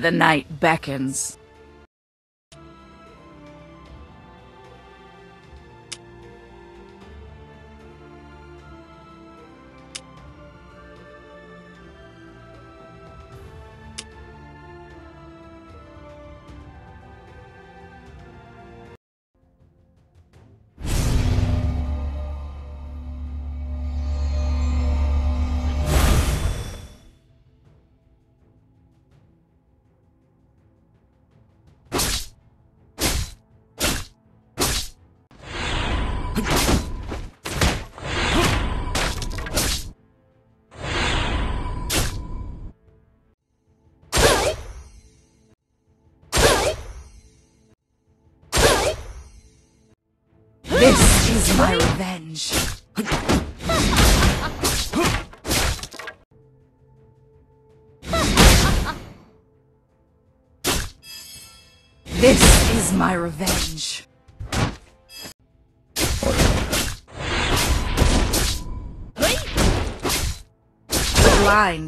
The night beckons. This is my revenge. This is my revenge. Blind.